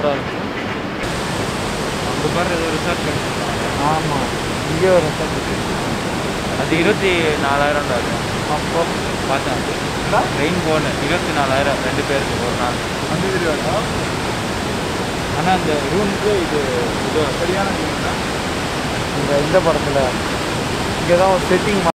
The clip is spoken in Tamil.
சூப்பராக இருக்கும் அங்கே பாரு ஏதோ ரிசார்ட் பண்ணிருக்காங்க ஆமாம் இங்கே ஒரு ரிசார்ட் இருக்கு. அது இருபத்தி நாலாயிரம் ஆகும் அப்போ? பார்த்தேன். ட்ரெயின் போனேன். இருபத்தி நாலாயிரம் ரெண்டு பேருக்கு ஒரு நாள். அந்த வீடியோடா ஆனால் அந்த ரூமுக்கு இது இது சரியான இந்த இந்த படத்தில். இங்கே தான் ஒரு செட்டிங்